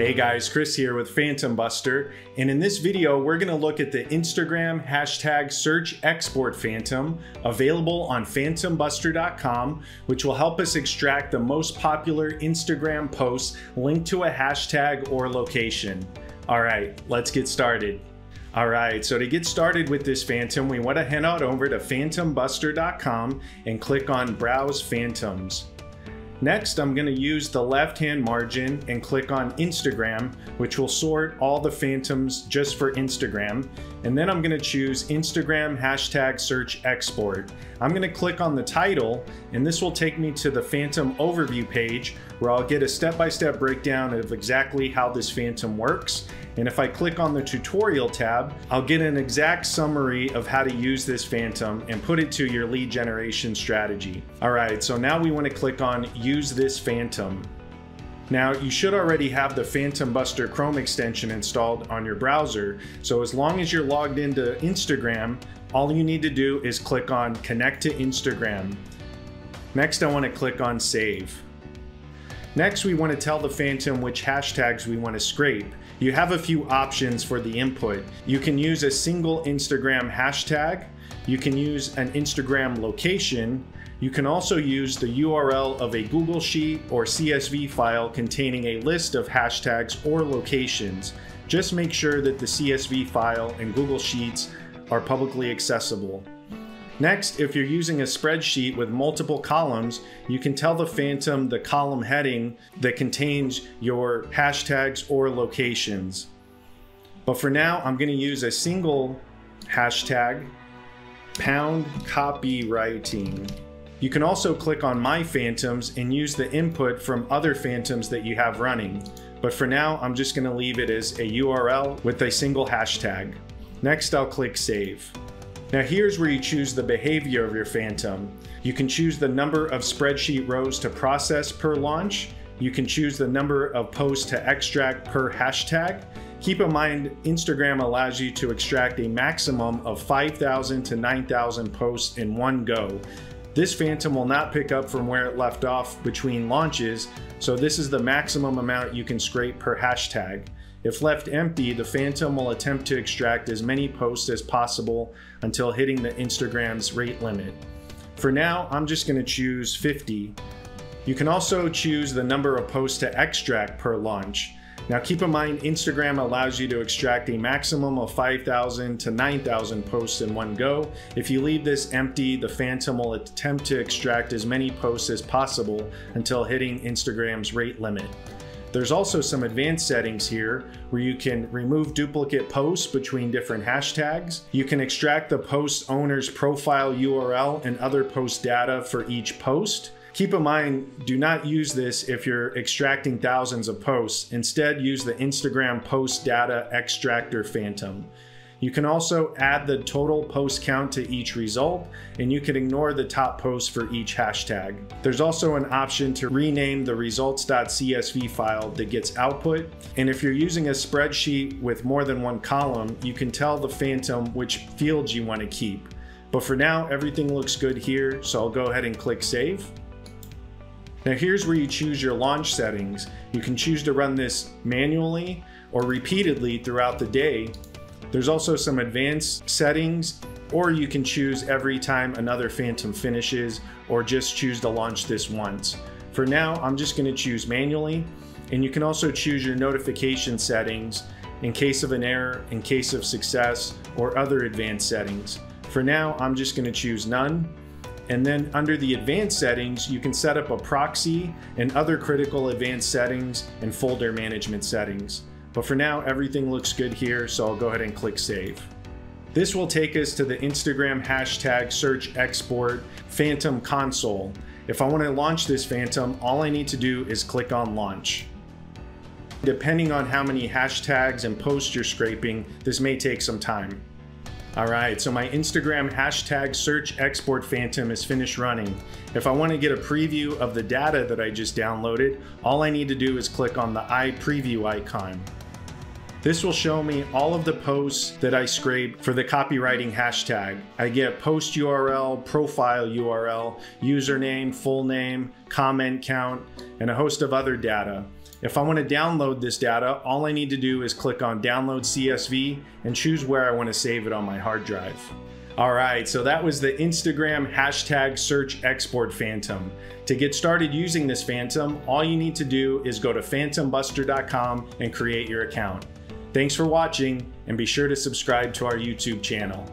Hey guys, Chris here with Phantom Buster, and in this video we're going to look at the Instagram hashtag search export phantom available on phantombuster.com, which will help us extract the most popular Instagram posts linked to a hashtag or location. Alright, let's get started. Alright, so to get started with this phantom, we want to head on over to phantombuster.com and click on Browse Phantoms. Next, I'm going to use the left-hand margin and click on Instagram, which will sort all the phantoms just for Instagram. And then I'm going to choose Instagram hashtag search export. I'm going to click on the title, and this will take me to the phantom overview page where I'll get a step-by-step -step breakdown of exactly how this phantom works and if I click on the tutorial tab, I'll get an exact summary of how to use this Phantom and put it to your lead generation strategy. All right, so now we wanna click on use this Phantom. Now, you should already have the Phantom Buster Chrome extension installed on your browser, so as long as you're logged into Instagram, all you need to do is click on Connect to Instagram. Next, I want to click on Save. Next, we want to tell the Phantom which hashtags we want to scrape. You have a few options for the input. You can use a single Instagram hashtag, you can use an Instagram location, you can also use the URL of a Google Sheet or CSV file containing a list of hashtags or locations. Just make sure that the CSV file and Google Sheets are publicly accessible. Next, if you're using a spreadsheet with multiple columns, you can tell the Phantom the column heading that contains your hashtags or locations. But for now, I'm going to use a single hashtag, pound copywriting. You can also click on My Phantoms and use the input from other Phantoms that you have running. But for now, I'm just going to leave it as a URL with a single hashtag. Next, I'll click Save. Now here's where you choose the behavior of your Phantom. You can choose the number of spreadsheet rows to process per launch. You can choose the number of posts to extract per hashtag. Keep in mind, Instagram allows you to extract a maximum of 5,000 to 9,000 posts in one go. This Phantom will not pick up from where it left off between launches, so this is the maximum amount you can scrape per hashtag. If left empty, the Phantom will attempt to extract as many posts as possible until hitting the Instagram's rate limit. For now, I'm just going to choose 50. You can also choose the number of posts to extract per launch. Now keep in mind, Instagram allows you to extract a maximum of 5,000 to 9,000 posts in one go. If you leave this empty, the Phantom will attempt to extract as many posts as possible until hitting Instagram's rate limit. There's also some advanced settings here where you can remove duplicate posts between different hashtags. You can extract the post owner's profile URL and other post data for each post. Keep in mind, do not use this if you're extracting thousands of posts. Instead, use the Instagram Post Data Extractor Phantom. You can also add the total post count to each result, and you can ignore the top post for each hashtag. There's also an option to rename the results.csv file that gets output, and if you're using a spreadsheet with more than one column, you can tell the Phantom which fields you want to keep. But for now, everything looks good here, so I'll go ahead and click Save. Now here's where you choose your launch settings. You can choose to run this manually or repeatedly throughout the day there's also some advanced settings, or you can choose every time another Phantom finishes, or just choose to launch this once. For now, I'm just gonna choose manually, and you can also choose your notification settings in case of an error, in case of success, or other advanced settings. For now, I'm just gonna choose none, and then under the advanced settings, you can set up a proxy and other critical advanced settings and folder management settings. But for now, everything looks good here, so I'll go ahead and click save. This will take us to the Instagram hashtag search export Phantom console. If I want to launch this Phantom, all I need to do is click on launch. Depending on how many hashtags and posts you're scraping, this may take some time. Alright, so my Instagram hashtag search export phantom is finished running. If I want to get a preview of the data that I just downloaded, all I need to do is click on the eye preview icon. This will show me all of the posts that I scraped for the copywriting hashtag. I get post URL, profile URL, username, full name, comment count, and a host of other data. If I want to download this data, all I need to do is click on download CSV and choose where I want to save it on my hard drive. All right, so that was the Instagram hashtag search export phantom. To get started using this phantom, all you need to do is go to phantombuster.com and create your account. Thanks for watching and be sure to subscribe to our YouTube channel.